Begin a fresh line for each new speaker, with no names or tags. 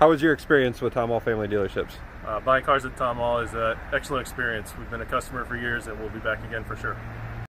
How was your experience with Tom Ahl Family Dealerships?
Uh, buying cars at Tom Ahl is an excellent experience. We've been a customer for years and we'll be back again for sure.